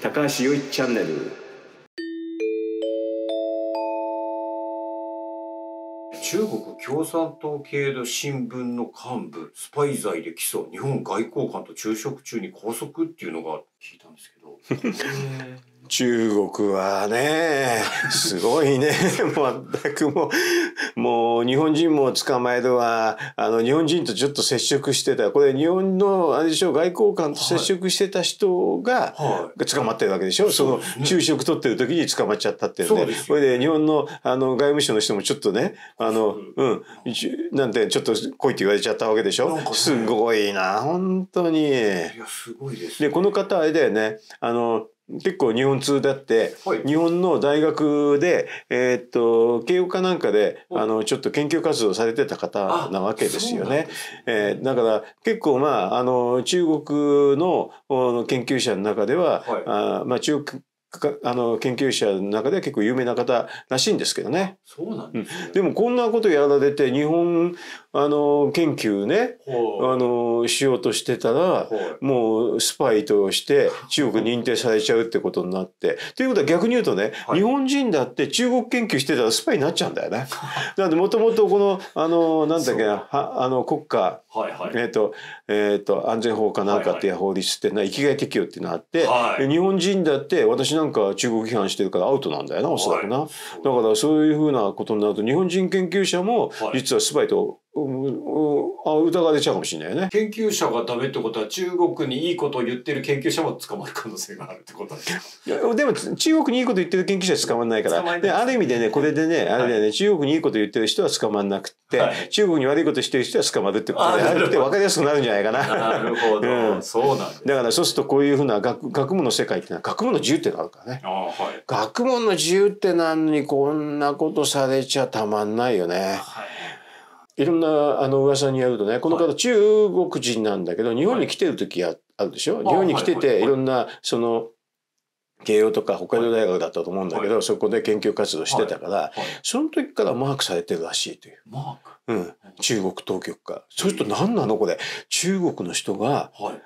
高橋よいチャンネル。中国共産党系の新聞の幹部スパイ罪で起訴日本外交官と昼食中に拘束っていうのが聞いたんですけど中国はねすごいね。全くもうもう日本人も捕まえるわ。あの日本人とちょっと接触してた。これ日本のあれでしょ外交官と接触してた人が、は捕まってるわけでしょ、そのそうですね。昼食取ってる時に捕まっちゃったっていうね。そうでそれで日本のあの外務省の人もちょっとねあのうん。一なんてちょっと来いって言われちゃったわけでしょ、ね。すごいな本当に。いやすごいですでこの方あれだよね。あの結構日本通だって、はい。日本の大学で、えーっと慶応かなんかでお。あのちょっと研究活動されてた方なわけですよね。えーだから結構まああの中国のお研究者の中では、はい。あまあ中国かあの研究者の中では結構有名な方らしいんですけどね。そうなんですね、でもこんなことやられて日本あの研究ねはあのしようとしてたらもうスパイとして中国に認定されちゃうってことになって。ということは逆に言うとね、はい日本人だって中国研究してたらスパイになっちゃうんだよね。なのでもともとこのあのなんだっけなはあの国家はいはい。えっ、と,、えー、と安全法かなんかっていう法律ってな生きがい適用っていうのがあって、はい。で日本人だって私なんか中国批判してるからアウトなんだよなおそらくな。はいだからそういうふうなことになると日本人研究者もはい。実はスパイと、あ疑われちゃうかもしれないよね。研究者がダメってことは中国にいいことを言ってる研究者も捕まる可能性があるってことですかいやでも中国にいいこと言ってる研究者は捕まらないから。である意味でねこれでねあれだよね、中国にいいこと言ってる人は捕まらなくって、はい。中国に悪いことしてる人は捕まるってことであなるって分かりやすくなるんじゃないかな。なるほど、うん。そうなんだ。からそうするとこういうふうな学学問の世界っていうのは学問の自由っていうのがあるからね。はい。学問の自由ってなのにこんなことされちゃたまんないよね。はいいろんなあの噂によるとねこの方中国人なんだけど日本に来てる時ああるでしょ、日本に来てはいはいはい。ていろんなその慶応とか北海道大学だったと思うんだけど、そこで研究活動してたから、はい。その時からマークされてるらしいという、マーク。うん、中国当局から。そうすると何なの？これ。中国の人がはい。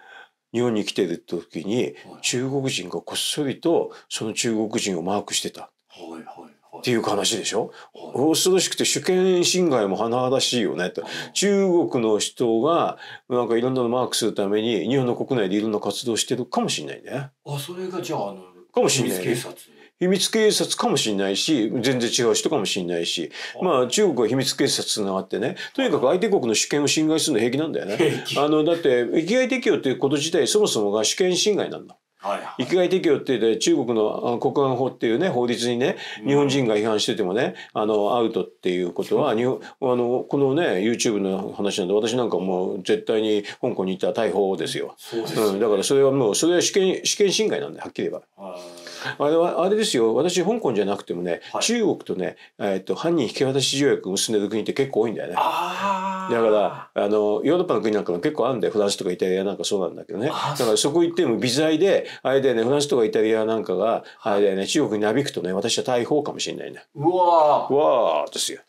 日本に来てる時にはい。中国人がこっそりとその中国人をマークしてた。はいはいはいっていう話でしょ？はい恐ろしくて主権侵害も甚だしいよねと。中国の人がなんかいろんなのマークするために日本の国内でいろんな活動をしてるかもしれないね。あそれがじゃああのかもしれない秘密警察秘密警察かもしれないし全然違う人かもしれないしまあ中国は秘密警察つながってねとにかく相手国の主権を侵害するの平気なんだよね。あのだって生きがい適用っていうこと自体そもそもが主権侵害なんだ。はいはい。生きがい適用ってで中国のあ国安法っていうね法律にね日本人が批判しててもねあのアウトっていうことは日本あのこのね YouTube の話なんで私なんかもう絶対に香港に行ったら逮捕ですよ。そうん、だからそれはもうそれは主権主権侵害なんではっきり言えば。はいあれはあれですよ。私香港じゃなくてもね、はい。中国とね、えっと犯人引き渡し条約を結んでる国って結構多いんだよね。だからあのヨーロッパの国なんかも結構あるんでフランスとかイタリアなんかそうなんだけどね。あだからそこ行っても微罪であれだよねフランスとかイタリアなんかがあれだよね中国になびくとね私は逮捕かもしれないね。うわー。わーですよ。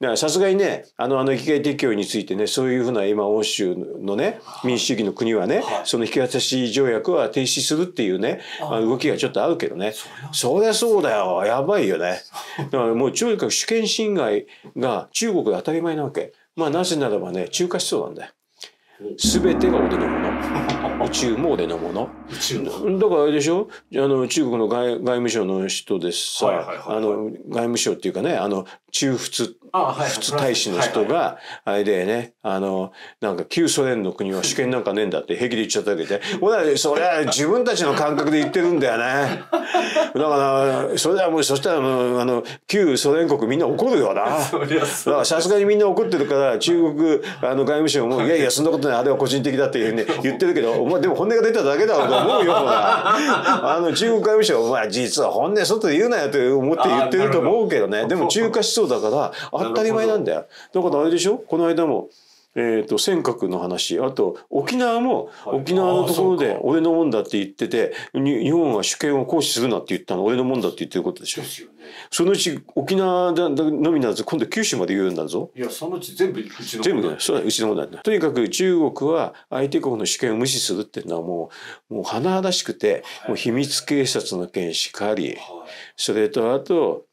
だからさすがにねあのあの生きがい適用についてねそういうふうな今欧州のね民主主義の国はね、はい。その引き渡し条約は停止するっていうねあ動きがちょっとあるけどねそりゃそりゃそうだよやばいよね。だからもうとにかく主権侵害が中国で当たり前なわけ。まあなぜならばね中華思想なんだよ。全てが俺 のもの。宇宙も俺のもの。宇宙のだからあれでしょ？あの中国の外外務省の人でさ、はいはいはいはい。あの外務省っていうかねあの中仏あはい仏大使の人があれでねあのなんか旧ソ連の国は主権なんかねえんだって平気で言っちゃったわけで。俺はそれは自分たちの感覚で言ってるんだよね。だからそれはもうそしたらもうあの旧ソ連国みんな怒るよな。だからさすがにみんな怒ってるから中国あの外務省も「いやいやそんなことないあれは個人的だ」っていうふうに言ってるけどお前でも本音が出ただけだろうと思うよ あの中国外務省お前実は本音外で言うなよって思って言ってると思うけどね。でも中華思想だから 当たり前なんだよ。だからあれでしょ？この間もえー、と尖閣の話。あと沖縄もはい。沖縄のところで俺のもんだって言っててに日本は主権を行使するなって言ったの俺のもんだって言ってることでしょ。ですよね。そのうち沖縄のみならず今度九州まで言うんだぞ。いやそのうち全部うちの全部そうだうちのもんだとにかく中国は相手国の主権を無視するっていうのはもうもう甚だしくてもう秘密警察の件しかりはい。それとあと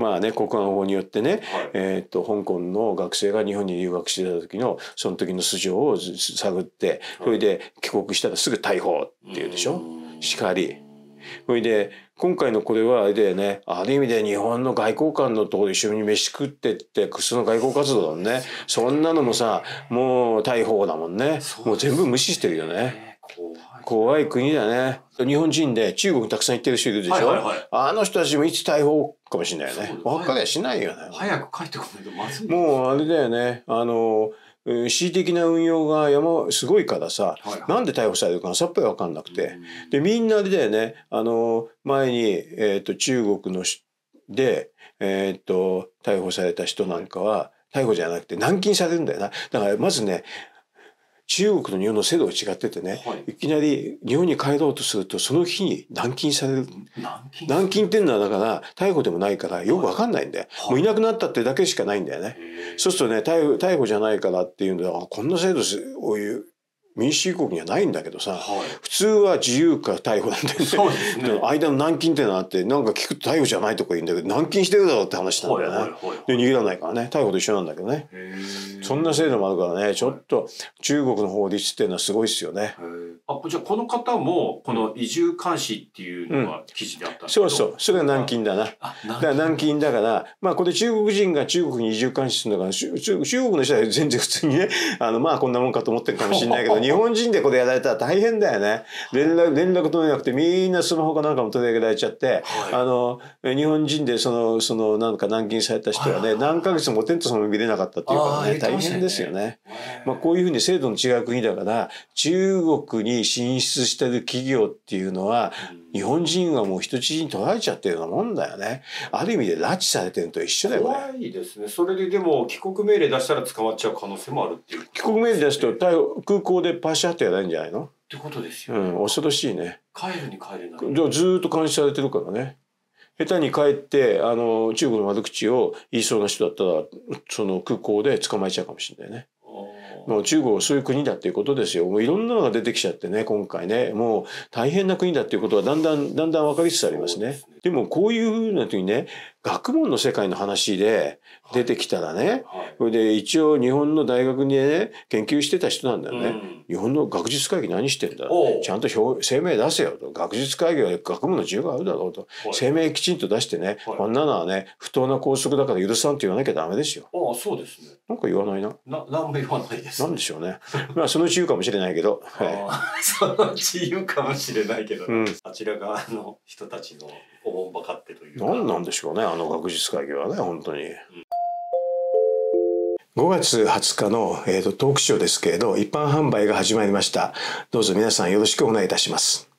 まあね国安法によってねはい。えー、と香港の学生が日本に留学してた時のその時の素性をず探ってそれで帰国したらすぐ逮捕っていうでしょ？うん。しかり。それで今回のこれはあれだよね。ある意味で日本の外交官のところで一緒に飯食ってってクソの外交活動だもんね。そんなのもさもう逮捕だもんね。もう全部無視してるよね。ね怖い国だね。日本人で中国にたくさん行ってる人いるでしょ、はいはいはい。あの人たちもいつ逮捕かもしれないよね分かりゃしないよね。早く帰ってこないとまずい。もうあれだよね。あのえー恣意的な運用が山すごいからさ、はいはい。なんで逮捕されるかさっぱり分かんなくて、うん。でみんなあれだよね。あの前に、えー、と中国のしで、えー、と逮捕された人なんかは逮捕じゃなくて軟禁されるんだよな。だからまずね中国の日本の制度が違っててね、はい。いきなり日本に帰ろうとするとその日に軟禁される。軟禁？軟禁っていうのはだから逮捕でもないからよく分かんないんだよ、はい。もういなくなったってだけしかないんだよね、そうするとね逮捕逮捕じゃないからっていうんであこんな制度すこういう民主主義国にはないんだけどさはい。普通は自由か逮捕なんだよね。ねで間の軟禁ってのがあってなんか聞くと逮捕じゃないとか言うんだけど軟禁してるだろうって話なんだよね。はいはいはい。で逃げられないからね。逮捕と一緒なんだけどね。そんな制度もあるからねちょっと中国の法律っていうのはすごいですよね。あじゃあこの方もこの移住監視っていうのが記事であったんですけど。そうそう。それが軟禁だな。あだから軟禁だから、まあこれ中国人が中国に移住監視するのが、中中中国の人は全然普通にね、あのまあこんなもんかと思ってるかもしれないけど、日本人でこれやられたら大変だよね。連絡、連絡取れなくてみんなスマホかなんかも取り上げられちゃって、はいあの、日本人でその、そのなんか軟禁された人はね、何ヶ月もテントさんも見れなかったっていうからね、大変ですよね。まあ、こういうふうに制度の違う国だから中国に進出してる企業っていうのは日本人はもう人質に取られちゃってるようなもんだよね。ある意味で拉致されてるのと一緒だよ。怖いですねそれででも帰国命令出したら捕まっちゃう可能性もあるっていうっ帰国命令出すと空港でパシャってやられるんじゃないの？てことですよ、うん恐ろしいね。帰るに帰れないじゃあずーっと監視されてるからね。下手に帰ってあの中国の悪口を言いそうな人だったらその空港で捕まえちゃうかもしれないね。もう中国はそういう国だっていうことですよ。もういろんなのが出てきちゃってね、今回ね、もう大変な国だっていうことはだんだんだんだん分かりつつありますね。でもこういうふうな時にね、学問の世界の話で出てきたらね、はいそれで一応日本の大学にね、研究してた人なんだよね。うん日本の学術会議何してんだちゃんと表声明出せよと。学術会議は学問の自由があるだろうと。はい声明きちんと出してね、はいこんなのはね、不当な拘束だから許さんって言わなきゃダメですよ。ああそうですねなんか言わないな。な何も言わないですなんでしょうね。まあそのうち言うかもしれないけど。はい。そのうち言うかもしれないけど、うんあちら側の人たちのおもんばかってというか。何なんでしょうねあの学術会議はね本当に。5月20日の、えーとトークショーですけれど一般販売が始まりました。どうぞ皆さんよろしくお願いいたします